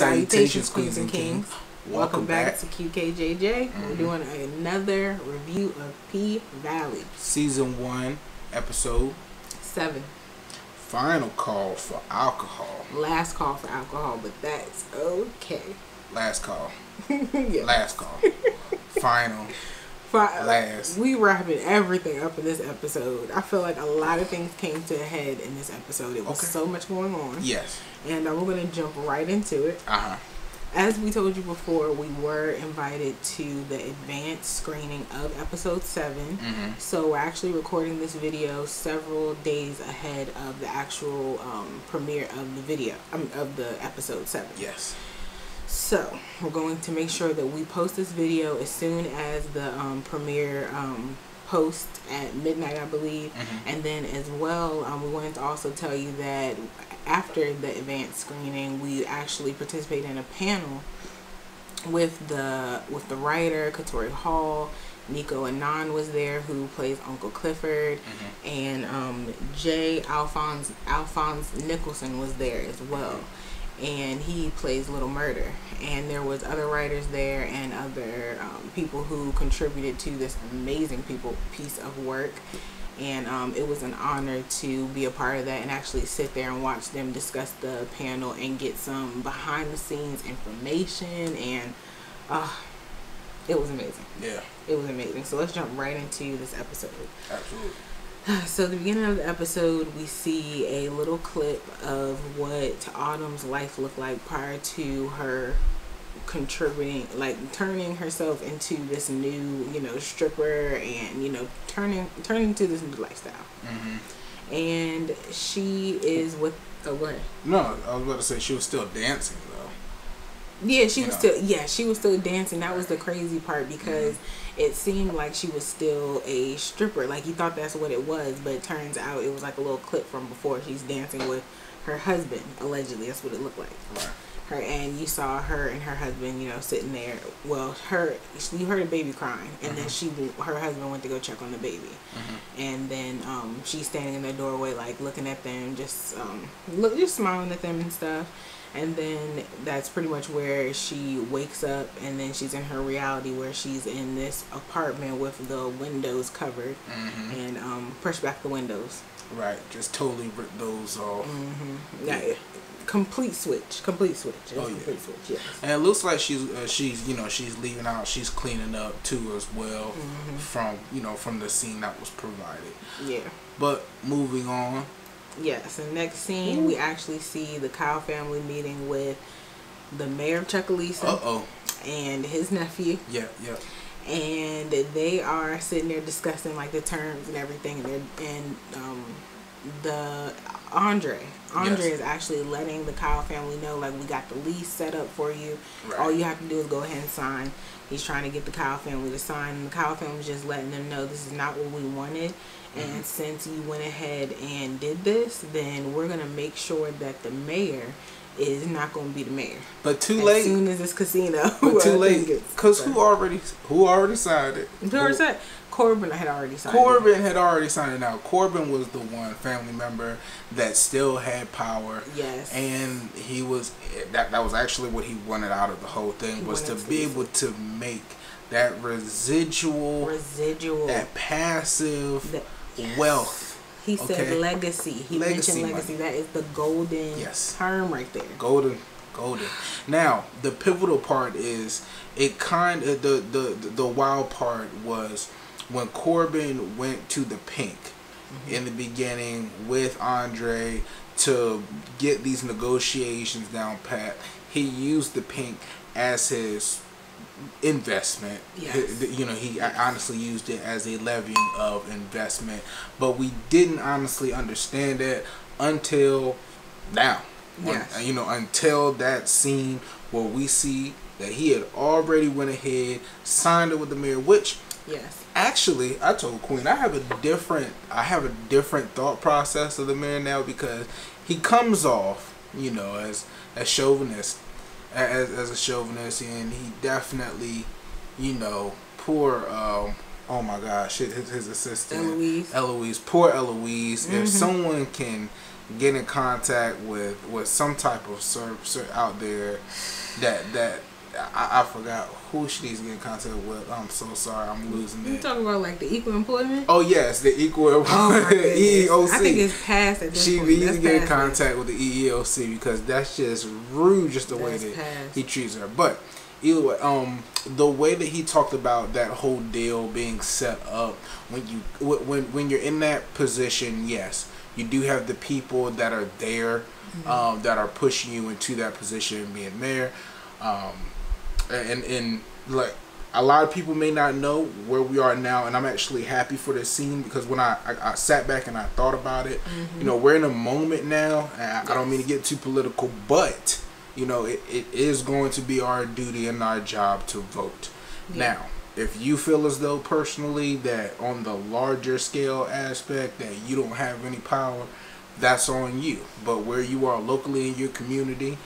Salutations, queens and kings. Welcome, Welcome back, back. to QKJJ. Mhm. We're doing another review of P Valley Season 1, Episode 7. Final Call for Alcohol. Last call for alcohol, but that's okay. Last call. Last call. Final. Last. We wrapping everything up in this episode. I feel like a lot of things came to a head in this episode. It was Okay. so much going on. Yes. And uh, we're going to jump right into it. Uh huh. As we told you before, we were invited to the advanced screening of episode 7. Mm-hmm. So we're actually recording this video several days ahead of the actual um, premiere of the video um, of the episode seven. Yes. So we're going to make sure that we post this video as soon as the um, premiere um, post at midnight, I believe. Mhm. And then as well, um, we wanted to also tell you that after the advanced screening, we actually participated in a panel with the with the writer Katori Hall. Nicco Annan was there, who plays Uncle Clifford, Mhm. and um, Jay Alphonse Alphonse Nicholson was there as well, and he plays Little Murda. And there was other writers there and other um, people who contributed to this amazing people piece of work. And um, it was an honor to be a part of that and actually sit there and watch them discuss the panel and get some behind the scenes information. And uh, it was amazing. Yeah. It was amazing. So let's jump right into this episode. Absolutely. So the beginning of the episode, we see a little clip of what Autumn's life looked like prior to her contributing, like turning herself into this new, you know, stripper, and you know, turning turning to this new lifestyle. Mm-hmm. And she is with. Oh, ahead. No, I was about to say she was still dancing though. Yeah, she You was know. still yeah, she was still dancing. That was the crazy part because it seemed like she was still a stripper. Like he thought that's what it was, but it turns out it was like a little clip from before she's dancing with her husband, allegedly. That's what it looked like. Right. Her and you saw her and her husband, you know, sitting there. Well, her you heard a baby crying, and then she her husband went to go check on the baby, Mm-hmm. and then um, she's standing in the doorway, like looking at them, just um, look, just smiling at them and stuff. And then that's pretty much where she wakes up, and then she's in her reality where she's in this apartment with the windows covered Mm-hmm. and um, push back the windows. Right. Just totally ripped those off. Mm-hmm. Yeah, complete switch, complete switch, It's Oh, yeah. complete switch. Yes. And it looks like she's uh, she's you know she's leaving out. She's cleaning up too as well Mhm. from you know from the scene that was provided. Yeah. But moving on. Yes. And next scene, we actually see the Kyle family meeting with the mayor of Chucalissa Uh oh. and his nephew. Yeah. Yeah. and they are sitting there discussing like the terms and everything and they're and um the andre andre Yes. is actually letting the kyle family know like we got the lease set up for you Right. all you have to do is go ahead and sign he's trying to get the kyle family to sign and the kyle family's just letting them know this is not what we wanted. And since you went ahead and did this then we're gonna make sure that the mayor is not gonna be the mayor But too as late. soon as this casino but too late. Cause done. who already who already signed it? Who already said Corbin had already signed. it. Corbin had already signed it out. Corbin was the one family member that still had power. Yes. And he was that that was actually what he wanted out of the whole thing He was to be be- able to make that residual residual. that passive The- wealth. he said legacy. He Legacy mentioned legacy. money. That is the golden Yes. term right there. golden golden now the pivotal part is it kind of the, the the wild part was when corbin went to the Pynk mm-hmm. in the beginning with andre to get these negotiations down pat he used the Pynk as his investment Yes. You know he honestly used it as a levying of investment but we didn't honestly understand it until now when- Yes. you know until that scene where we see that he had already went ahead signed it with the mayor which Yes. actually i told queen i have a different i have a different thought process of the mayor now because he comes off you know as a chauvinist as, as a chauvinist and he definitely you know poor um oh my gosh his, his assistant Eloise. eloise poor eloise if Mhm. someone can get in contact with with some type of service out there that that I, I forgot who she needs to get in contact with. I'm so sorry, I'm losing You it. talking about like the equal employment? Oh yes, the equal Oh my. EEOC. I think it's past at this she point. needs to get in contact with the EEOC because that's just rude, just the way that past. he treats her. But either way, um, the way that he talked about that whole deal being set up when you when when you're in that position, yes, you do have the people that are there, Mm-hmm. um, that are pushing you into that position, being there, um, and and like a lot of people may not know where we are now, and I'm actually happy for this scene because when I, I, I sat back and I thought about it, mm-hmm. you know, we're in a moment now. And I, I don't mean to get too political, but you know, it, it is going to be our duty and our job to vote. Yeah. Now, if you feel as though personally that on the larger scale aspect that you don't have any power, that's on you. But where you are locally in your community,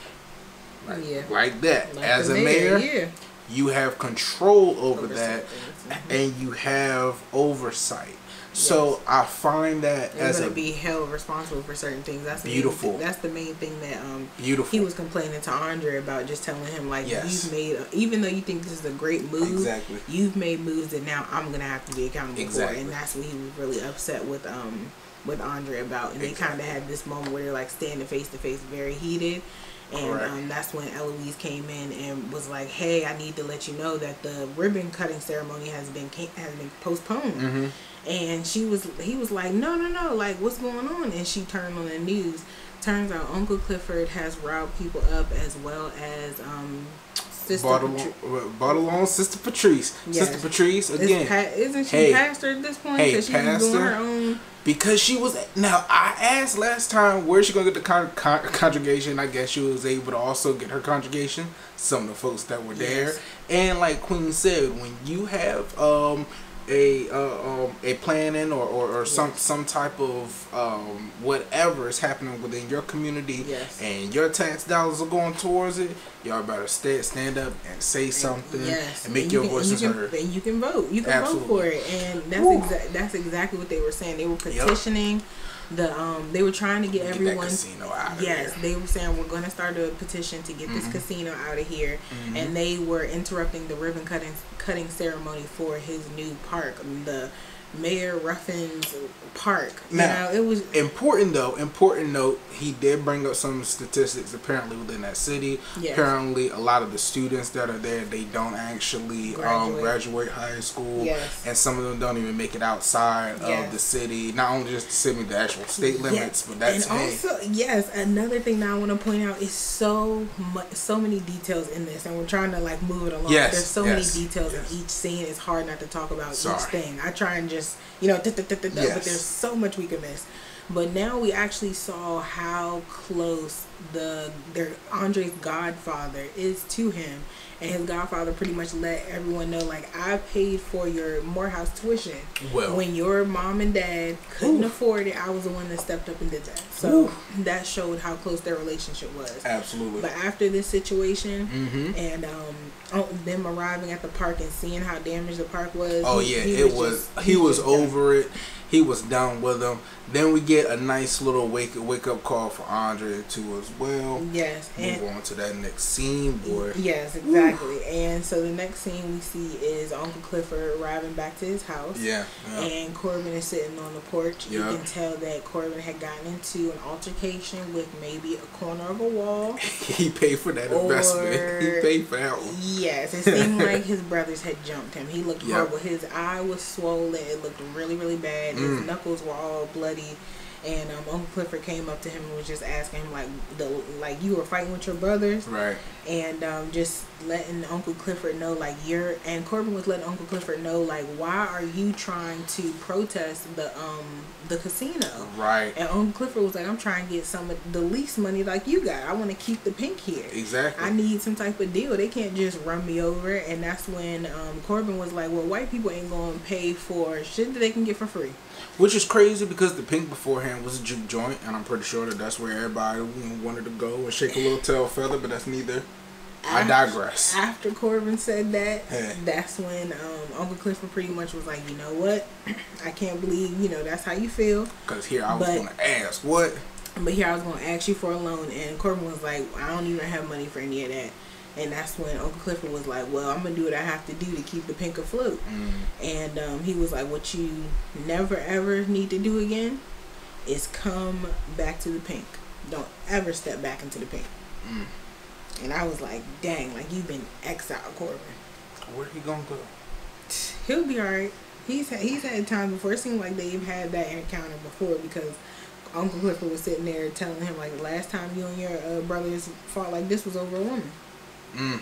like, Yeah. like that, Like as a mayor, yeah. you have control over, Over that things. and you have oversight. So Yes. I find that They're as gonna a be held responsible for certain things. That's the main Beautiful. thi- that's the main thing that um beautiful. he was complaining to Andre about, just telling him like Yes. you've made, even though you think this is a great move, Exactly. you've made moves that now I'm gonna have to be accountable Exactly. for, and that's what he was really upset with um with Andre about, and they kind of had this moment where they're like standing face to face, very heated. And um, that's when Eloise came in and was like, "Hey, I need to let you know that the ribbon cutting ceremony has been has been postponed." Mhm. And she was, he was like, no, no, no, like what's going on? And she turned on the news. Turns out Uncle Clifford has riled people up as well as um, Sister Bottle, Patri- bottle on Sister Patrice. Yes. Sister Patrice again pa- isn't she Hey. pastor at this point? Hey, Because she's doing her own. because she was now. I asked last time where she gonna get the con- con- congregation. I guess she was able to also get her congregation. Some of the folks that were there, and like Queen said, when you have um a uh, um, a planning or, or, or some Yes. some type of um, whatever is happening within your community Yes. and your tax dollars are going towards it, y'all better stay, stand up and say something Yes, and make and your you can, voices and you heard. And you can vote. You can Absolutely. vote for it, and that's exactly that's exactly what they were saying. They were petitioning the um. They were trying to get, that everyone. casino out Yes, they were saying we're going to start a petition to get Mm-hmm. this casino out of here, and they were interrupting the ribbon cutting cutting ceremony for his new park, the Mayor Ruffin's Park. You Now- know, it was Important though, important note, he did bring up some statistics apparently within that city. Yes. Apparently a lot of the students that are there they don't actually um, Graduate. graduate high school. Yes. And some of them don't even make it outside Yes. of the city. Not only just the city, the actual state limits, but that's and hey, also yes another thing that i want to point out is so much so many details in this and we're trying to like move it along Yes, there's so many details in each scene it's hard not to talk about Sorry. each thing i try and just you know, da, da, da, Yes. but there's so much we could miss. But now we actually saw how close the their Andre's godfather is to him, and his godfather pretty much let everyone know like I paid for your Morehouse tuition. Well. when your mom and dad couldn't Ooh. afford it, I was the one that stepped up and did that. So Ooh. that showed how close their relationship was. Absolutely. But after this situation Mm-hmm. and um, oh, them arriving at the park and seeing how damaged the park was. Oh yeah, he it was. just- he was done. over it. He was done with them. Then we get a nice little wake wake up call for Andre too as well. Yes, and Move on to that next scene, boy. yes, exactly. And so the next scene we see is Uncle Clifford arriving back to his house. Yeah. yeah. And Corbin is sitting on the porch. Yeah. You can tell that Corbin had gotten into an altercation with maybe a corner of a wall. he paid for that Or- investment. He paid for that one. Yes, it seemed like his brothers had jumped him. He looked horrible. His eye was swollen. It looked really, really bad. His Mm. knuckles were all bloody. And um, Uncle Clifford came up to him and was just asking him like, the like you were fighting with your brothers, Right. and um, just letting Uncle Clifford know like you're. And Corbin was letting Uncle Clifford know like why are you trying to protest the um the casino? Right. And Uncle Clifford was like, I'm trying to get some of the least money like you got. I want to keep the Pynk here. Exactly. I need some type of deal. They can't just run me over. And that's when um, Corbin was like, well, white people ain't going to pay for shit that they can get for free. Which is crazy because the Pynk beforehand was a juke joint, and I'm pretty sure that that's where everybody wanted to go and shake a little tail feather, but that's neither. I digress. After Corbin said that, Hey. that's when um, Uncle Clifford pretty much was like, you know what? I can't believe, you know, that's how you feel. Because here I was going to ask, what? but here I was gonna ask you for a loan, and Corbin was like, I don't even have money for any of that. And that's when Uncle Clifford was like, "Well, I'm gonna do what I have to do to keep the Pynk afloat." Mm. And um, he was like, "What you never ever need to do again is come back to the Pynk. Don't ever step back into the Pynk." Mm. And I was like, "Dang, like you've been exiled, Corbin. Where he gonna go? He'll be all right. He's had, he's had time before. It seemed like they've had that encounter before because." Uncle Clifford was sitting there telling him like the last time you and your uh, brothers fought like this was over a woman. Mm.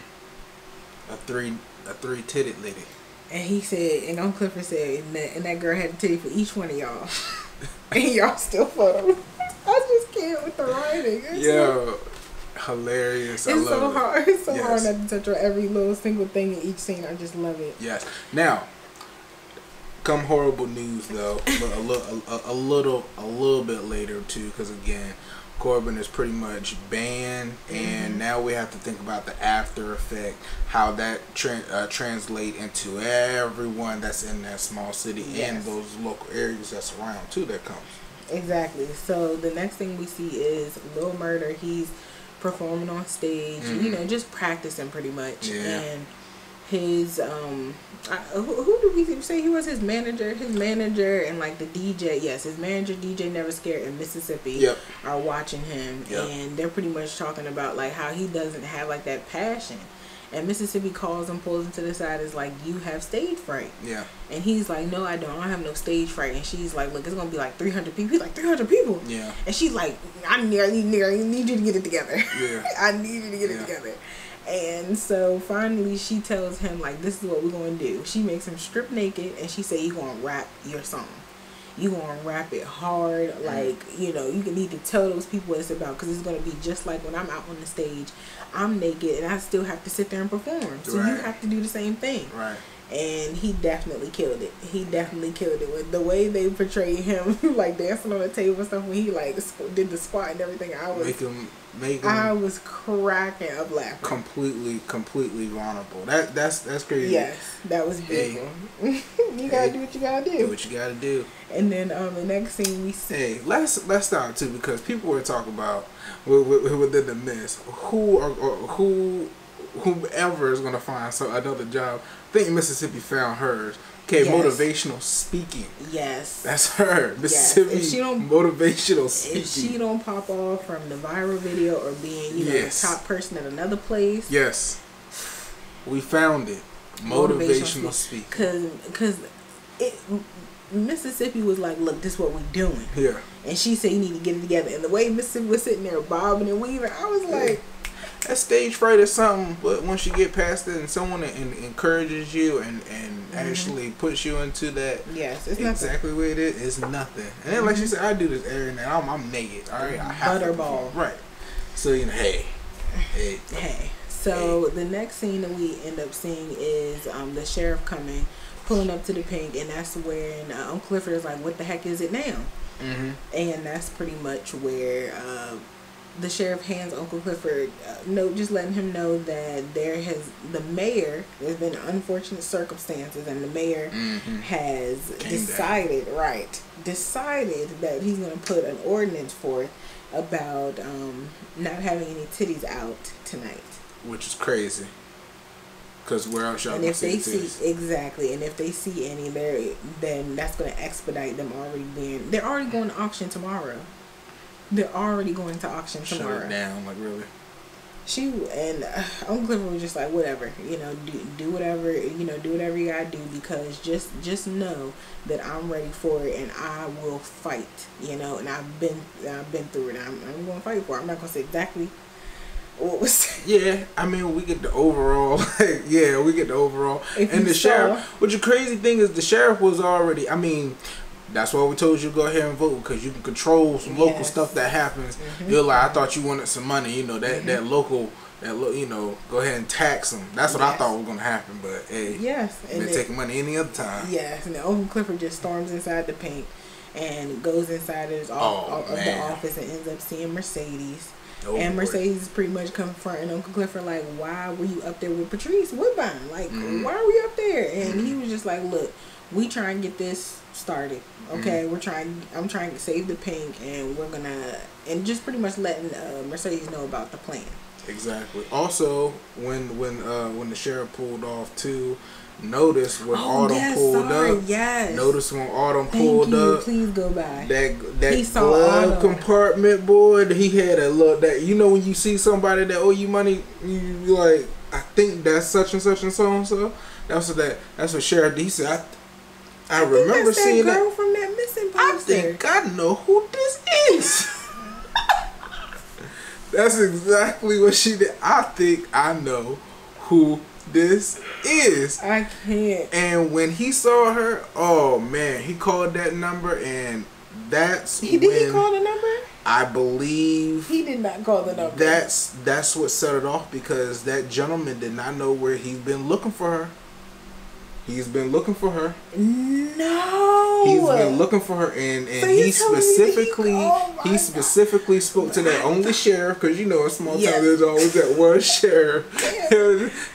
A three a three titted lady. And he said, and Uncle Clifford said, and that, and that girl had a titty for each one of y'all. and y'all still him. I just can't with the writing. It's Yo, hilarious. I It's love so it. hard. It's so Yes. hard not to touch on every little single thing in each scene. I just love it. Yes. Now, come horrible news though. a, little, a, a little, a little bit later too, because again, Corbin is pretty much banned, and Mhm. now we have to think about the after effect, how that tra- uh, translate into everyone that's in that small city Yes. and those local areas that's around too. That comes. Exactly. So the next thing we see is Lil Murda. He's performing on stage, Mhm. you know, just practicing pretty much. Yeah. And his um, I, who, who did we say he was? His manager, his manager, and like the DJ. Yes, his manager, DJ Never Scared in Mississippi. Yep. Are watching him, Yep. and they're pretty much talking about like how he doesn't have like that passion. And Mississippi calls him, pulls him to the side, is like, "You have stage fright." Yeah. And he's like, no, I don't. I don't have no stage fright. And she's like, look, it's gonna be like 300 people. He's like, 300 people. Yeah. And she's like, I need, I need you to get it together. Yeah. I need you to get Yeah. it together. And so finally, she tells him like, this is what we're gonna do. She makes him strip naked, and she say, you gonna rap your song. You gonna rap it hard, Mm. like you know. You can need to tell those people what it's about, because it's gonna be just like when I'm out on the stage, I'm naked, and I still have to sit there and perform. So you have to do the same thing Right. and he definitely killed it. He definitely killed it with the way they portrayed him, like dancing on the table and stuff. When he like did the squat and everything, I was Make him. Make him. I was cracking up laughing. completely, completely vulnerable. That that's that's crazy. Yes, that was Hey. beautiful. you gotta Hey. do what you gotta Do do. what you gotta do. And then um, the next scene we see. Hey, let's let's stop too because people were talking about wi- wi- within the mess who are or who whomever is gonna find so another job. I think Mississippi found hers. Okay, Yes. motivational speaking. Yes. That's her. Mississippi If she don't- motivational speaking. if she don't pop off from the viral video or being, you know, Yes. the top person at another place, Yes, we found it. Motivational, speaking. Cause, cause it Mississippi was like, look, this is what we're doing. Yeah. And she said you need to get it together. And the way Mississippi was sitting there bobbing and weaving, I was like, That stage fright is something, but once you get past it and someone en- encourages you and, and Mm-hmm. actually puts you into that yes, it's nothing. exactly what it is, it's nothing. And then, like she said, I do this every night. I'm, I'm naked. All right, I have Butterball. Right. So you know, hey, hey, Hey. So the next scene that we end up seeing is um, the sheriff coming, pulling up to the Pynk, and that's when uh, Uncle Clifford is like, "What the heck is it now?" mm-hmm. And that's pretty much where uh, the sheriff hands Uncle Clifford uh, note, just letting him know that there has the mayor. There's been unfortunate circumstances, and the mayor Mm-hmm. has Came decided, right, decided that he's going to put an ordinance forth about um, not having any titties out tonight. which is crazy. Cause where else y'all and if they see this? exactly, and if they see any there, then that's going to expedite them already being. They're already going to auction tomorrow. They're already going to auction Shut tomorrow. it down, like really. She and uh, Uncle Clifford was just like, whatever, you know, do do whatever, you know, do whatever you gotta do because just just know that I'm ready for it and I will fight, you know, and I've been I've been through it. I'm I'm going to fight for it. I'm not gonna say exactly what was. Yeah, I mean, we get the overall. Like, yeah, we get the overall. If and the saw- sheriff. What the crazy thing is, the sheriff was already. I mean, that's why we told you to go ahead and vote because you can control some local Yes. stuff that happens. Mhm. You're like, I thought you wanted some money. You know that Mhm. that local. That lo- you know, go ahead and tax them. That's what I thought was gonna happen. But hey, Yes, they're and taking money any other time. yes, and then Uncle Clifford just storms inside the paint and goes inside his off, Oh, of the office and ends up seeing Mercedes. Oh, and. Mercedes is pretty much confronting Uncle Clifford like, why were you up there with Patrice Woodbine? Like, Mhm. why were you up there? And he was just like, look, we try and get this started. Okay, we're trying. I'm trying to save the Pynk, and we're gonna and just pretty much letting uh, Mercedes know about the plan. Exactly. Also, when when uh, when the sheriff pulled off too, notice when Oh, Autumn yes, pulled sorry, up. yes. Notice when Autumn Thank pulled you. up. Please go by. That that He glove compartment boy, he had a look that you know when you see somebody that owe you money, you like, I think that's such and such and so and so. That's what that. That's what Sheriff D said. I, I, think remember that's that seeing girl that. from that missing I poster. think I know who this is. That's exactly what she did. I think I know who this is. I can't. And when he saw her, oh man, he called that number, and that's He did he call the number? I believe He did not call the number. that's that's what set it off because that gentleman did not know where he's been looking for her. He's been looking for her. no. He's been looking for her, and and So he me that he- specifically oh he specifically spoke to that only sheriff because you know in small Yeah. town there's always that one sheriff.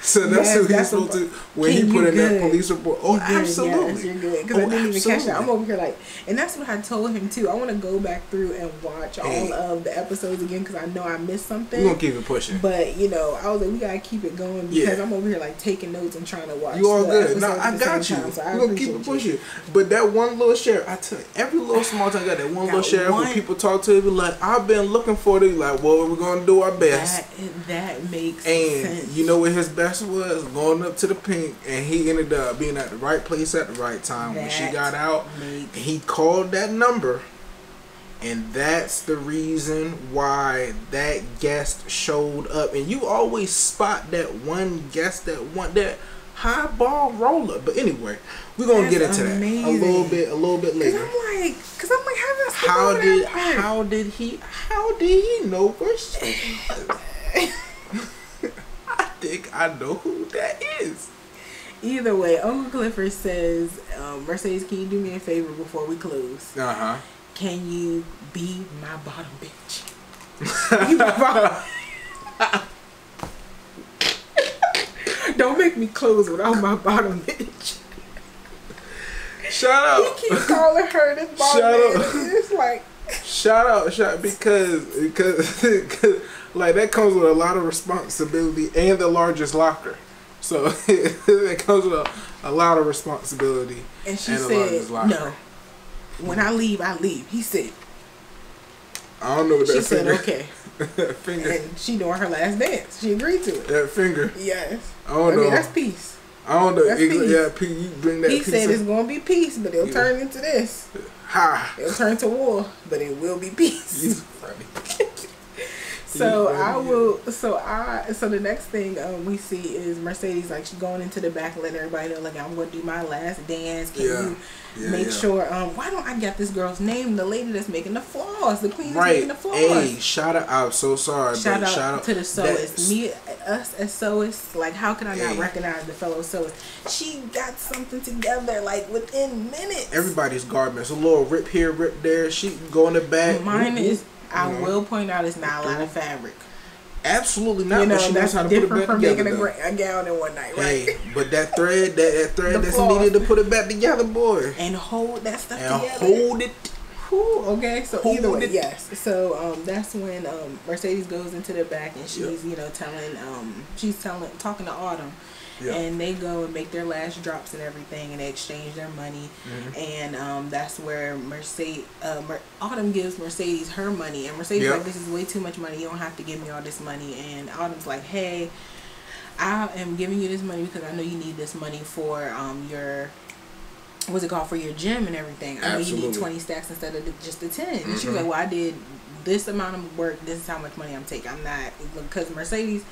so that's Yes, who he that's spoke to when he put in that police report. Oh, You're absolutely. Yes, you're good. Because Oh, I didn't even catch that. I'm over here like, and that's what I told him too. I want to go back through and watch Hey. all of the episodes again because I know I missed something. We're gonna keep it pushing. But you know, I was like, we gotta keep it going because Yeah. I'm over here like taking notes and trying to watch. You all good. I got you. time, so We're gonna keep it appreciate you. pushing. But that one little sheriff, I tell you, every little small town got that one Got little sheriff one- when people talk to him, like, I've been looking for it. Like, well, we're gonna do our best. That that makes And sense. you know what his best was? Going up to the Pynk, and he ended up being at the right place at the right time. when she got out, he called that number, and that's the reason why that guest showed up. And you always spot that one guest, that one that high ball roller. But anyway, we're gonna get That's into that a little bit, a little bit Cause later. I'm like, cause I'm like, how did How did how did he how did he know where she? I think I know who that is. Either way, Uncle Clifford says, um, Mercedes, can you do me a favor before we close? Uh huh. Can you be my bottom bitch? Be my bottom- Don't make me close without my bottom bitch. Shout out, He keeps calling her this bottom Shut bitch. up. It's like, shout out, shout because because because like that comes with a lot of responsibility and the largest locker. So it comes with a, a lot of responsibility. and she And the said, largest locker. no. When I leave, I leave. He said, I don't know what that." she said, okay. finger, And she doing her last dance. She agreed to it. that finger. Yes. I don't I know. mean, that's peace. I don't know. that's peace. yeah, P, you bring that He said of- it's going to be peace, but it'll Yeah. turn into this. ha. It'll turn to war, but it will be peace. Funny. So I yeah. will. So I. So the next thing um, we see is Mercedes like she's going into the back, letting everybody know like I'm going to do my last dance. Can Yeah. you Yeah, make yeah. sure? Um, why don't I get this girl's name? The lady that's making the floss, the queen that's Right. making the floss. Hey, shout out. I'm so sorry, Shout out, shout out to the sewist. Me, us as sewists, like how can I not recognize the fellow sewist? She got something together like within minutes. Everybody's garments. A little rip here, rip there. She can go in the back. Mine Whoop, is. whoop. I Mhm. will point out, it's not a lot of fabric. Absolutely not. you know, but she knows that's how to put it different back from together. making a, gra- a gown in one night, right? Hey, but that thread, that, that thread that's cloth. needed to put it back together, boy, And hold that stuff and together. hold it. Whew, okay, so Hold either way, it. yes. So um, that's when um, Mercedes goes into the back and she's you know telling um, she's telling talking to Autumn, Yeah. and they go and make their last drops and everything, and they exchange their money, Mm-hmm. and um, that's where Mercedes uh, Mer- Autumn gives Mercedes her money, and Mercedes Yep. like this is way too much money. You don't have to give me all this money, and Autumn's like, hey. I am giving you this money because I know you need this money for um, your what's it called for your gym and everything. I know you need twenty stacks instead of just the 10 And she was like, "Well, I did this amount of work. This is how much money I'm taking. I'm not because Mercedes."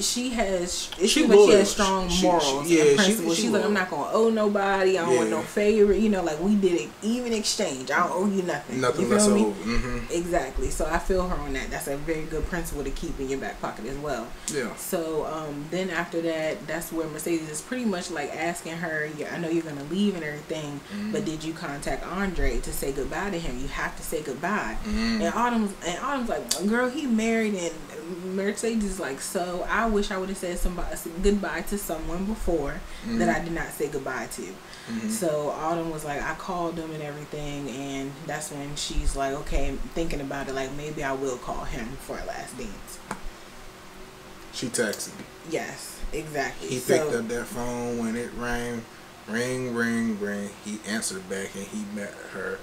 She has. She seems she has strong She- she- morals yeah, and principles. she She's like, I'm not gonna owe nobody. I don't want no favor. You know, like we did an even exchange. I don't owe you nothing. Nothing you feel me? over. Mm-hmm. Exactly. So I feel her on that. That's a very good principle to keep in your back pocket as well. Yeah. So um, then after that, that's where Mercedes is pretty much like asking her, yeah, I know you're gonna leave and everything, Mm-hmm. but did you contact Andre to say goodbye to him? You have to say goodbye. Mhm. And Autumn's and Autumn's like, girl, he married and Mercedes is like, so I wish I would have said somebody goodbye to someone before mm-hmm. that I did not say goodbye to. Mm-hmm. So Autumn was like, I called him and everything, and that's when she's like, okay, thinking about it, like maybe I will call him for a last dance. She texted. Yes, exactly. He so, picked up that phone when it rang, ring, ring, ring. He answered back, and he met her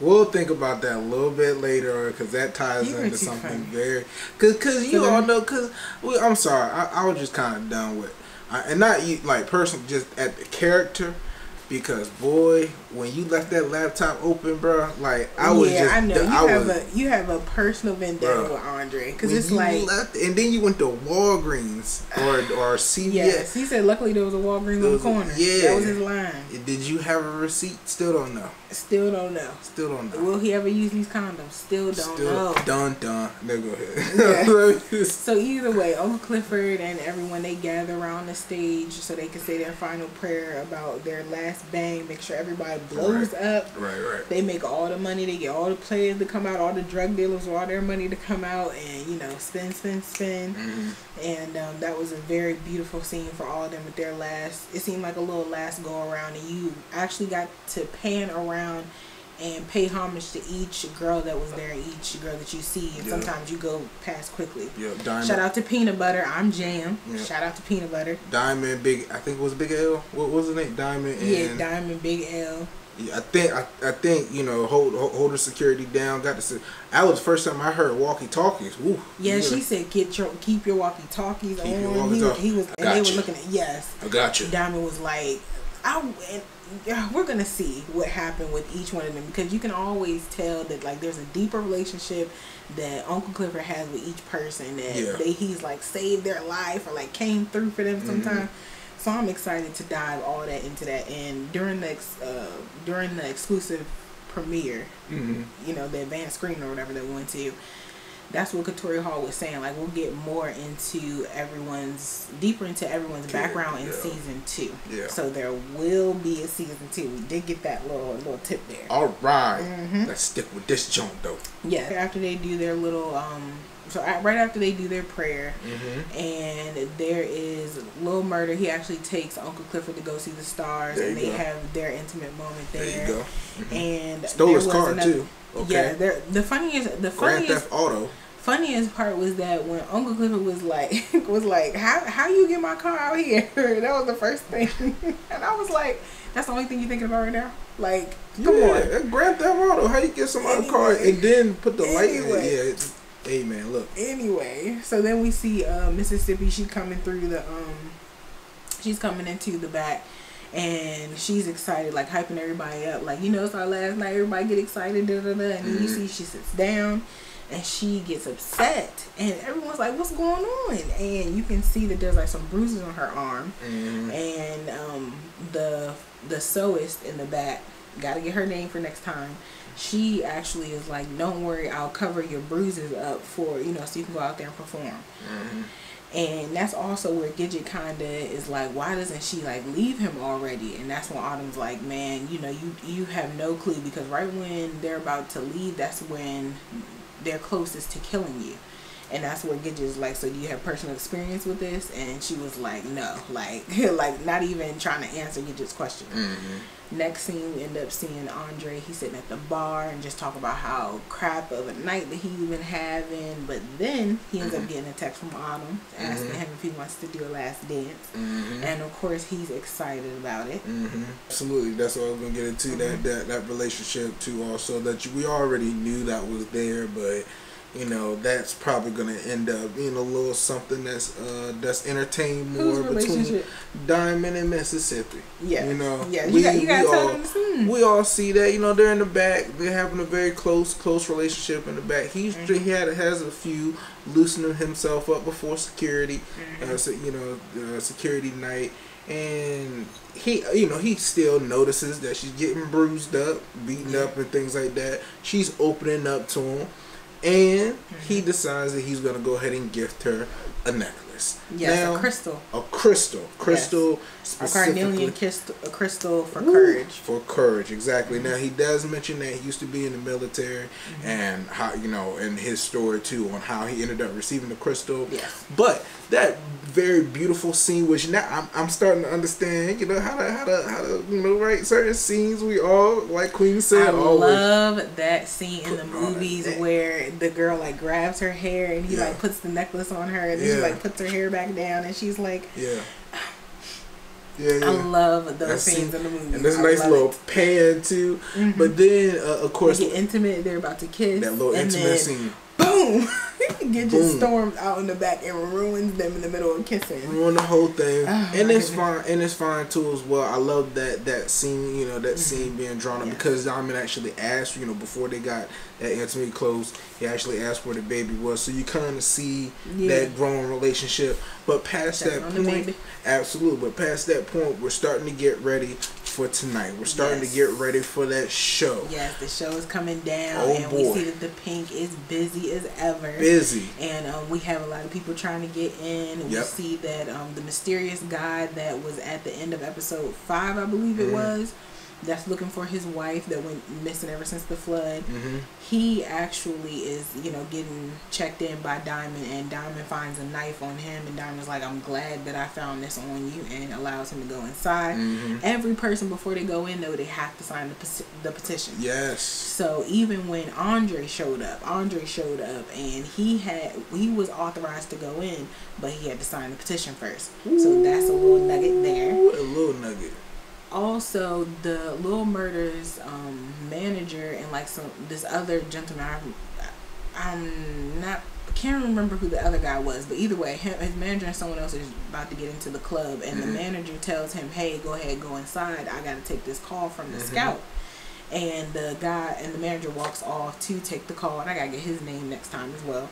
We'll think about that a little bit later because that ties you into something funny. very. Because cause you all know, because I'm sorry, I, I was just kind of done with. Uh, and not like personally, just at the character because boy, when you left that laptop open, bro, like I was yeah, just, I know you I have was, a you have a personal vendetta bro, with Andre because it's like, left, and then you went to Walgreens or or CVS. Yes, he said luckily there was a Walgreens on the corner. Yeah, that was his line. Did you have a receipt? Still don't know. Still don't know. Still don't know. Will he ever use these condoms? Still don't Still, know. Dun dun. No, go ahead. Yeah. so either way, Uncle Clifford and everyone they gather around the stage so they can say their final prayer about their last bang. Make sure everybody blows right. up. Right, right. They make all the money. They get all the players to come out. All the drug dealers all their money to come out and you know spin, spin, spin. Mm-hmm. And um, that was a very beautiful scene for all of them with their last. It seemed like a little last go around, and you actually got to pan around and pay homage to each girl that was there, each girl that you see. And yeah. sometimes you go past quickly. Yeah, Diamond. Shout out to Peanut Butter. I'm Jam. Yeah. Shout out to Peanut Butter. Diamond, Big. I think it was Big L. What was his name? Diamond. And yeah, Diamond, Big L. Yeah, I think I, I think you know hold hold the security down. Got to say, that was the first time I heard walkie talkies. Yeah, she said get your keep your walkie talkies on. Your he, he was and they you. were looking at yes. I got you. Diamond was like, I and we're gonna see what happened with each one of them because you can always tell that like there's a deeper relationship that Uncle Clifford has with each person that yeah. they he's like saved their life or like came through for them sometime. Mm-hmm. So I'm excited to dive all that into that and during the uh, during the exclusive premiere, mm-hmm. you know the advanced screen or whatever that we went to that's what Katori Hall was saying. Like we'll get more into everyone's deeper into everyone's background in yeah. season two. Yeah. So there will be a season two. We did get that little little tip there. All right. mm-hmm. Let's stick with this joint though. Yeah. After they do their little um. So right after they do their prayer, mm-hmm. and there is Little Murda. He actually takes Uncle Clifford to go see the stars, and they go. have their intimate moment there. There you go. Mm-hmm. And stole his car another, too. Okay. Yeah, the funniest, the funniest, Grand Theft Auto. Funniest part was that when Uncle Clifford was like, was like, how how you get my car out here? that was the first thing, and I was like, that's the only thing you're thinking about right now. Like, come yeah, on, Grand Theft Auto. How you get somebody's anyway, car and then put the anyway, light in it? Yeah. Hey man, look. Anyway, so then we see uh, Mississippi. She coming through the um, she's coming into the back and she's excited, like hyping everybody up, like you know it's our last night. Everybody get excited, da da da. And then mm-hmm. you see she sits down, and she gets upset, and everyone's like, "What's going on?" And you can see that there's like some bruises on her arm, mm-hmm. and um, the the sewist in the back. Got to get her name for next time. She actually is like, "Don't worry, I'll cover your bruises up for you know, so you can go out there and perform." Mm-hmm. And that's also where Gidget kinda is like, why doesn't she like leave him already? And that's when Autumn's like, man, you know, you you have no clue because right when they're about to leave, that's when they're closest to killing you. And that's where Gidget's like, so do you have personal experience with this? And she was like, no, like, like not even trying to answer Gidget's question. Mm-hmm. Next scene, we end up seeing Andre. He's sitting at the bar and just talk about how crap of a night that he's been having. But then he ends mm-hmm. up getting a text from Autumn asking mm-hmm. him if he wants to do a last dance. Mm-hmm. And of course, he's excited about it. Mm-hmm. Absolutely, that's what I was gonna get into that mm-hmm. that that relationship too. Also, that we already knew that was there, but you know that's probably going to end up being a little something that's uh that's entertained more between Diamond and Mississippi. Yeah, you know, yeah, we, you got, you we all we all see that. You know, they're in the back. They're having a very close close relationship in the back. He's mm-hmm. he had has a few loosening himself up before security. Mm-hmm. Uh, so, you know, uh, security night. And he, you know, he still notices that she's getting bruised up, beaten up, and things like that. She's opening up to him and he mm-hmm. decides that he's gonna go ahead and gift her a necklace. Yes, now, a crystal. A crystal. Crystal A carnelian crystal, a crystal for Woo, courage. For courage, exactly. Now he does mention that he used to be in the military Mm-hmm. and how you know, in his story too on how he ended up receiving the crystal. Yes. But that very beautiful scene, which now I'm, I'm starting to understand, you know, how to how to how to you know write certain scenes. We all like Queen said, I love that scene in the movies where the girl like grabs her hair and he Yeah. like puts the necklace on her and then she like puts her hair back down and she's like, yeah. Yeah, yeah. I love those scenes scene- in the movie. and there's a nice little it. pan too. Mhm. But then, uh, of course, They get intimate. They're about to kiss. that little intimate then, scene Boom! Get just storms out in the back and ruins them in the middle of kissing. ruin the whole thing, Oh, and it's goodness. fine. And it's fine too as well. I love that that scene. You know that scene being drawn up Mm-hmm. Yeah. because Diamond actually asked. You know before they got that intimate close, he actually asked where the baby was. So you kind of see Yeah. that growing relationship. But past that point, absolutely. But past that point, we're starting to get ready for tonight. We're starting Yes. to get ready for that show. Yes, the show is coming down, Oh, and boy. we see that the Pynk is busy as ever. Busy. And um, we have a lot of people trying to get in. We see that um, the mysterious guy that was at the end of episode five, I believe it Mhm. was, that's looking for his wife that went missing ever since the flood. hmm He actually is, you know, getting checked in by Diamond, and Diamond finds a knife on him, and Diamond's like, "I'm glad that I found this on you," and allows him to go inside. hmm Every person before they go in, though, they have to sign the, peti- the petition. Yes. So even when Andre showed up, Andre showed up and he had he was authorized to go in, but he had to sign the petition first. So that's a little nugget there. A little nugget. Also, the Little Murda's um, manager and like some this other gentleman, I'm, I'm not can't remember who the other guy was, but either way, him, his manager and someone else is about to get into the club, and Mhm. the manager tells him, "Hey, go ahead, go inside. I got to take this call from the Mhm. scout." And the guy and the manager walks off to take the call, and I gotta get his name next time as well.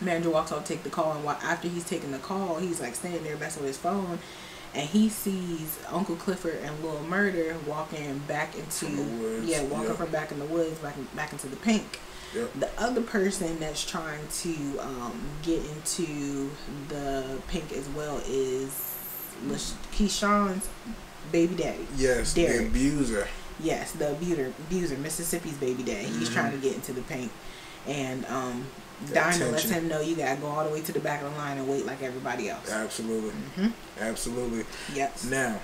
Manager walks off, to take the call, and while, after he's taking the call, he's like standing there messing with his phone, and he sees Uncle Clifford and Lil Murda walking back into the woods, yeah, walking from back in the woods, back back into the Pynk. Yep. The other person that's trying to um, get into the Pynk as well is Lash- Keyshawn's baby daddy. Yes. Derek. The abuser. Yes, the abuser, abuser, Mississippi's baby daddy. He's Mhm. trying to get into the Pynk, and um, Diamond lets him know you gotta go all the way to the back of the line and wait like everybody else. Absolutely. hmm Absolutely. Yes. Now,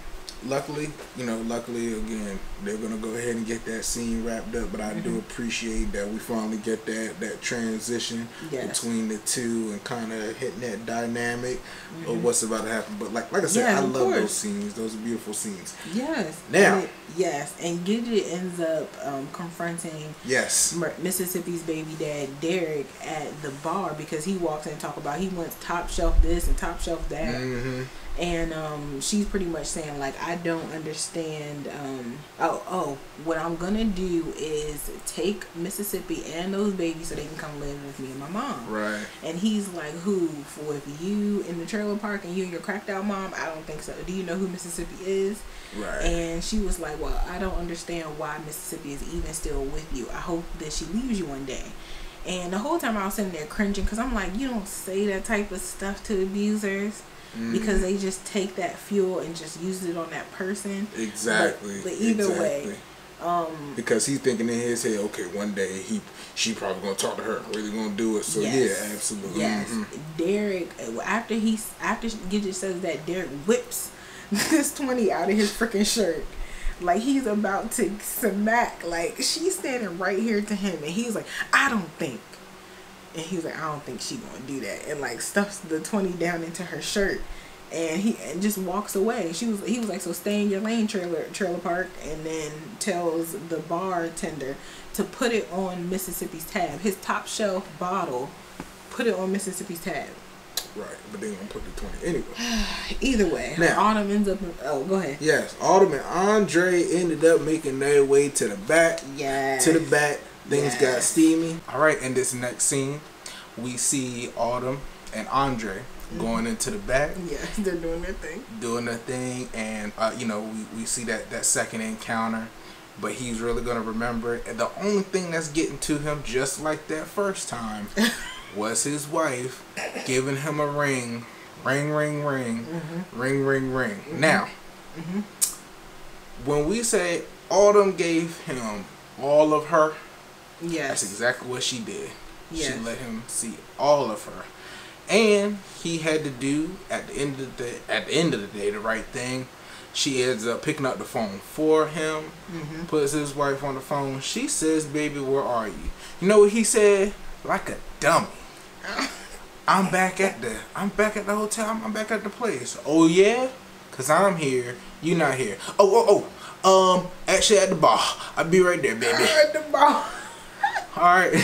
luckily, you know, luckily again, they're gonna go ahead and get that scene wrapped up. But I do Mhm. appreciate that we finally get that that transition Yes. between the two and kind of hitting that dynamic of Mhm. what's about to happen. But like like I said, Yeah, I of love those scenes. Those are beautiful scenes. Yes. Now. And it- yes, and Gidget ends up um, confronting Yes. Mississippi's baby dad Derek at the bar because he walks in and talk about he wants top shelf this and top shelf that, hmm and um, she's pretty much saying like I don't understand. Um, oh oh, what I'm gonna do is take Mississippi and those babies so they can come live with me and my mom. Right. And he's like, who? For if you in the trailer park and you and your cracked out mom, I don't think so. Do you know who Mississippi is? Right. And she was like, Well, I don't understand why Mississippi is even still with you. I hope that she leaves you one day. And the whole time I was sitting there cringing because I'm like, You don't say that type of stuff to abusers Mhm. because they just take that fuel and just use it on that person. exactly. but either way. Um, because he's thinking in his head, okay, one day he she probably gonna talk to her, really gonna do it. So Yes. yeah, absolutely. Yes, Mhm. Derek. After he after Gidget says that, Derek whips this twenty out of his freaking shirt, like he's about to smack. Like she's standing right here to him, and he's like, "I don't think," and he was like, "I don't think she gonna do that," and like stuffs the twenty down into her shirt. And he and just walks away. She was he was like, so stay in your lane, trailer trailer park, and then tells the bartender to put it on Mississippi's tab, his top shelf bottle put it on Mississippi's tab. Right, but they gonna put the twenty anyway. Either way, Now- Autumn ends up. In, oh, go ahead. Yes, Autumn and Andre ended up making their way to the back. Yeah. To the back, things got steamy. All right, in this next scene, we see Autumn and Andre going into the back. Yeah, they're doing their thing. doing their thing, and uh, you know we, we see that that second encounter, but he's really gonna remember it. And the only thing that's getting to him, just like that first time, was his wife giving him a ring Ring, ring, ring. Mm-hmm. Ring, ring, ring. Mm-hmm. Now, mm-hmm. when we say Autumn gave him all of her, yes. that's exactly what she did. Yes. She let him see all of her. And he had to do at the end of the at the end of the day the right thing. She ends up picking up the phone for him, mm-hmm. puts his wife on the phone. She says, "Baby, where are you?" You know what he said? Like a dummy. I'm back at the I'm back at the hotel. I'm back at the place. Oh yeah, cause I'm here. You not here. Oh oh oh. Um, actually at the bar. I'll be right there, baby. At the bar. All right.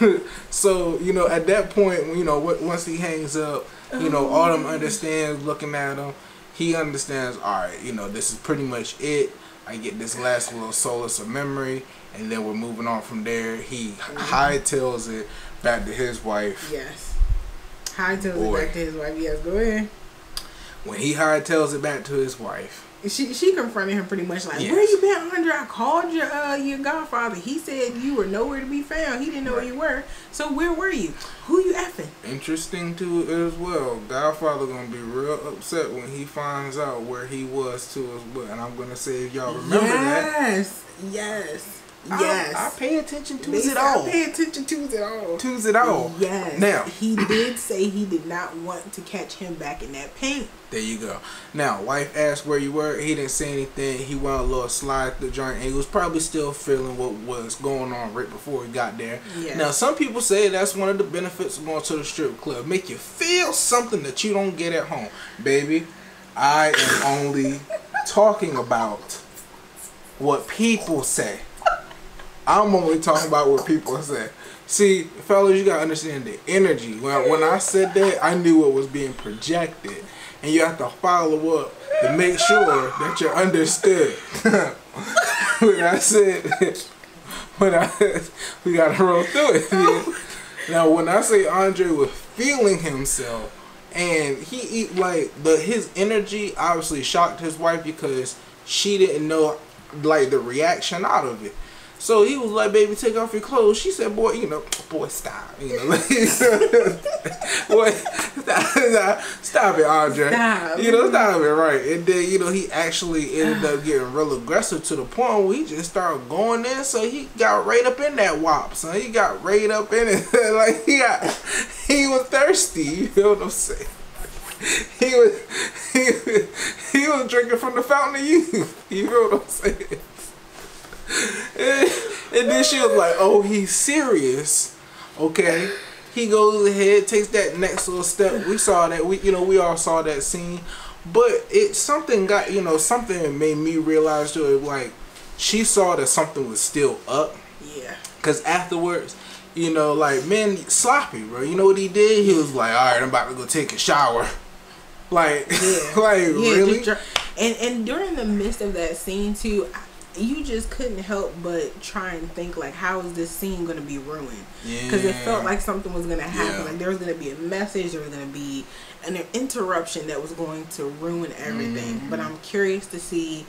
so you know, at that point, you know, once he hangs up, you know, Autumn understands looking at him. He understands. All right, you know, this is pretty much it. I get this last little solace of memory, and then we're moving on from there. He mm-hmm. hightails it back to his wife. Yes. Hightails it back to his wife. Yes, go ahead. When he hightails it back to his wife, she she confronted him pretty much like, yes. "Where you been, Andre? I called your uh, your godfather. He said you were nowhere to be found. He didn't know right. where you were. So where were you? Who you effing?" Interesting too as well. Godfather gonna be real upset when he finds out where he was too as well. And I'm gonna say if y'all remember yes. that. Yes. Yes. Yes. I, I pay attention to it all. I pay attention to it all. To it all. Yes. Now he did say he did not want to catch him back in that paint. There you go. Now, wife asked where you were. He didn't say anything. He went a little slide the joint, and he was probably still feeling what was going on right before he got there. Yes. Now, some people say that's one of the benefits of going to the strip club. Make you feel something that you don't get at home, baby. I am only talking about what people say. I'm only talking about what people say. See, fellas, you gotta understand the energy. When when I said that, I knew what was being projected, and you have to follow up to make sure that you're understood. when I said, when I we gotta roll through it. Now, when I say Andre was feeling himself, and he eat like the his energy obviously shocked his wife because she didn't know like the reaction out of it. So he was like, "Baby, take off your clothes." She said, "Boy, you know, boy, stop, you know, boy, stop, stop, it, Andre. Stop. You know, stop it, right?" And then you know he actually ended up getting real aggressive to the point where he just started going in. So he got right up in that wop. So he got right up in it, like he got, he was thirsty. You know what I'm saying? He was, he, he was drinking from the fountain of youth. You know what I'm saying? And, then she was like, "Oh, he's serious." Okay. He goes ahead, takes that next little step. We saw that. We, you know, we all saw that scene, but it something got, you know, something made me realize to it like she saw that something was still up. Yeah. Cause afterwards, you know, like man, sloppy, bro. You know what he did? He was like, "All right, I'm about to go take a shower." Like, yeah. like yeah, really? and and during the midst of that scene too, you just couldn't help but try and think like how is this scene going to be ruined because yeah. it felt like something was going to happen yeah. like there was going to be a message there was going to be an interruption that was going to ruin everything mm-hmm. but i'm curious to see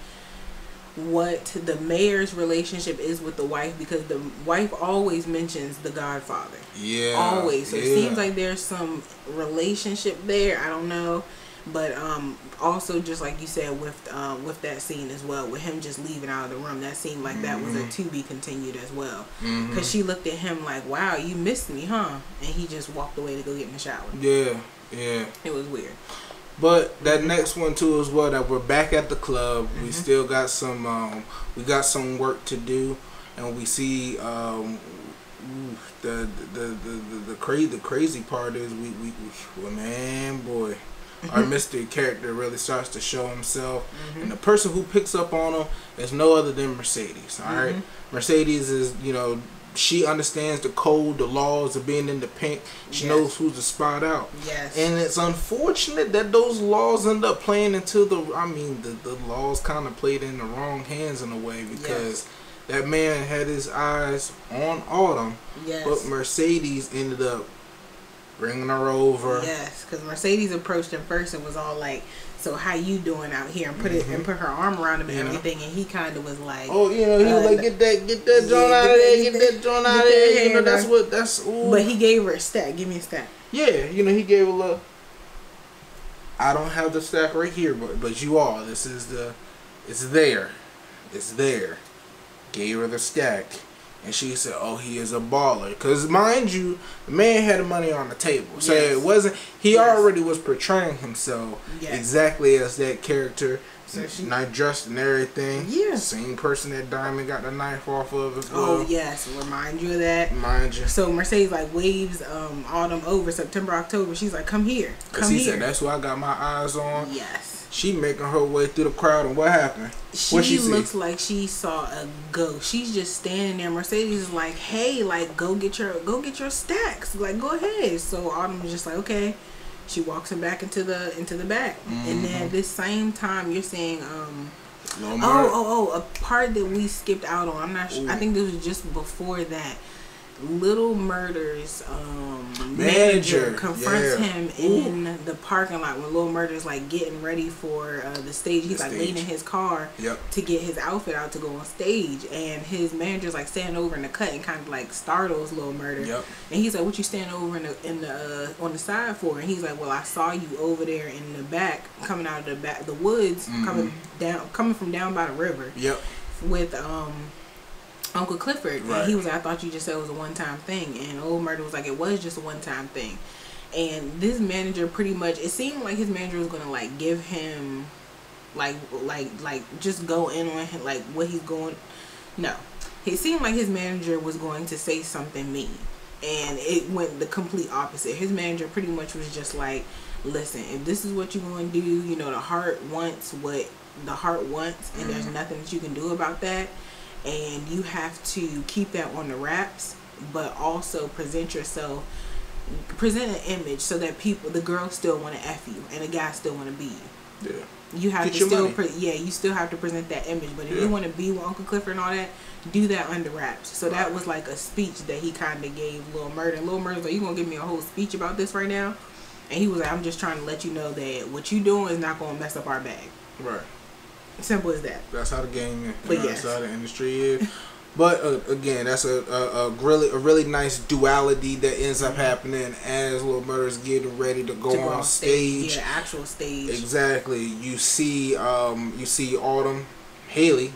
what the mayor's relationship is with the wife because the wife always mentions the godfather yeah always so yeah. it seems like there's some relationship there i don't know but um, also just like you said with um, with that scene as well, with him just leaving out of the room, that seemed like mm-hmm. that was a mm-hmm. to be continued as well. Because mm-hmm. she looked at him like, "Wow, you missed me, huh?" And he just walked away to go get in the shower. Yeah, yeah. It was weird. But that next one too as well. That we're back at the club. Mm-hmm. We still got some. Um, we got some work to do, and we see. Um, the, the, the, the, the crazy the crazy part is we, we, we well man boy our mystery character really starts to show himself. Mm-hmm. And the person who picks up on him is no other than Mercedes. All right, mm-hmm. Mercedes is you know she understands the code, the laws of being in the Pynk. She yes. knows who to spot out. Yes. And it's unfortunate that those laws end up playing into the. I mean, the the laws kind of played in the wrong hands in a way because. Yes. That man had his eyes on Autumn, yes. but Mercedes ended up bringing her over. Yes, because Mercedes approached him first and was all like, "So how you doing out here?" and put mm-hmm. it and mm-hmm. put her arm around him and you everything, and he kind of was like, "Oh, you know, he uh, was like, get that, get that joint yeah, out of there, get, that joint out of there." You know, that's what that's. Ooh. But he gave her a stack. Give me a stack. Yeah, you know, he gave a little. I don't have the stack right here, but but you all. This is the. It's there. It's there. Gave her the stack. And she said, "Oh, he is a baller." Because mind you, the man had the money on the table, so Yes. it wasn't. He Yes. already was portraying himself Yes. exactly as that character, So she- nice dressed and everything. Yeah. Same person that Diamond got the knife off of as well. Oh yes, remind you of that. Mind you, So Mercedes like waves um autumn over September October. She's like, come here, come he here. said that's what I got my eyes on. yes. She making her way through the crowd, and what happened? She, she see? looks like she saw a ghost. She's just standing there. Mercedes is like, "Hey, like, go get your go get your stacks. Like, go ahead." So Autumn is just like, "Okay." She walks him back into the into the back, and then at this same time, you're seeing, um, No oh, oh, oh, a part that we skipped out on. I'm not. sure. I think this was just before that. Little Murda's um, Manager, manager confronts yeah. him in the parking lot when Little Murda's like getting ready for uh, the stage. He's The like stage. leaning his car Yep. to get his outfit out to go on stage, and his manager's like standing over in the cut and kind of like startles Little Murda. Yep. And he's like, "What you standing over in the in the uh, on the side for?" And he's like, "Well, I saw you over there in the back, coming out of the back, the woods, Mm-hmm. coming down, coming from down by the river." Yep. with um Uncle Clifford. Right. And he was like, I thought you just said it was a one time thing. And old Murda was like, it was just a one time thing. And this manager pretty much it seemed like his manager was gonna like give him like like like just go in on him like what he's going no. It seemed like his manager was going to say something mean. And it went the complete opposite. His manager pretty much was just like, listen, if this is what you're going to do, you know, the heart wants what the heart wants, and there's mm-hmm. nothing that you can do about that. And you have to keep that on the wraps, but also present yourself, present an image so that people, the girls still want to F you, and the guys still want to be you. Yeah. You have Get to still, pre- yeah, you still have to present that image. But if Yeah. you want to be with Uncle Clifford and all that, do that under wraps. So that was like a speech that he kind of gave little Murda. And Lil Murda's like, "You gonna give me a whole speech about this right now?" And he was like, "I'm just trying to let you know that what you doing is not gonna mess up our bag. Right. Simple as that." That's how the game is. But know, yes. That's how the industry is. But uh, again, that's a, a, a really a really nice duality that ends up happening as Little is getting ready to go to go on stage. yeah, actual stage. Exactly. You see, um, you see Autumn Haley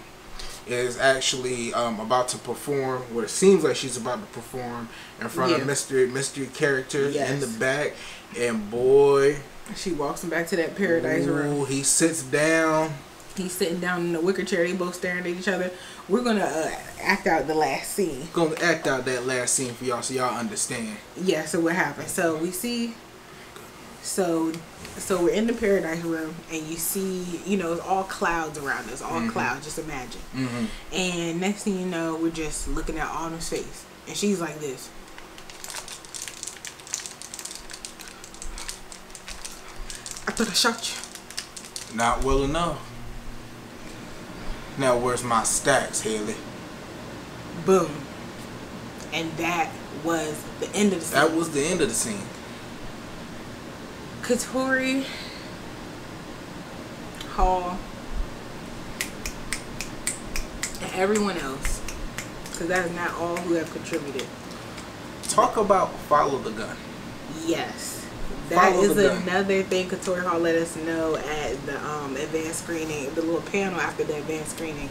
is actually um, about to perform. What it seems like she's about to perform in front Yeah. of mystery mystery character in the back, and boy, She walks him back to that paradise room. he sits down. He's sitting down in the wicker chair. They both staring at each other. We're gonna uh, act out the last scene. Gonna act out that last scene for y'all so y'all understand. Yeah, so what happened? So we see so so we're in the paradise room and you see, you know, it's all clouds around us, all clouds, just imagine. Mm-hmm. And next thing you know, we're just looking at Autumn's face. And she's like this. I thought I shot you. Not well enough. Now where's my stacks, Haley? Boom. And that was the end of the scene. That was the end of the scene. Katori Hall and everyone else because that is not all who have contributed Talk about follow the gun. yes that is another thing Katori Hall let us know at the um, advanced screening the little panel after the advanced screening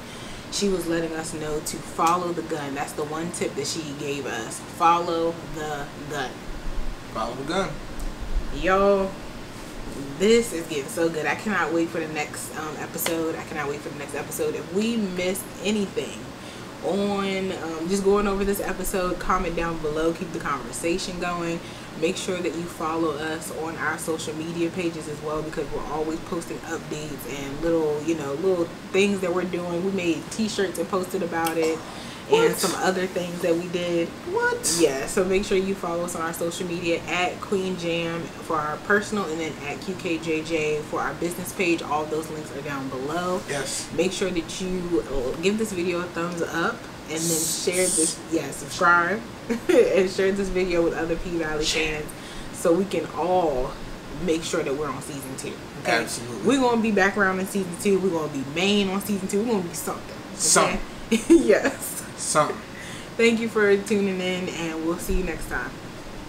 she was letting us know to follow the gun that's the one tip that she gave us follow the gun Follow the gun. Y'all, this is getting so good. I cannot wait for the next um, episode. I cannot wait for the next episode. If we missed anything on um, just going over this episode, comment down below. Keep the conversation going. Make sure that you follow us on our social media pages as well because we're always posting updates and little, you know, little things that we're doing. We made t-shirts and posted about it and some other things that we did. What? Yeah, so make sure you follow us on our social media at Queen Jam for our personal and then at QKJJ for our business page. All those links are down below. Yes. Make sure that you uh, give this video a thumbs up and then share this, yeah, subscribe and share this video with other P Valley fans so we can all make sure that we're on season two. Okay? Absolutely. We're going to be back around in season two. We're going to be main on season two. We're going to be something. okay? Something. yes. Something. Thank you for tuning in, and we'll see you next time.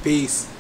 Peace.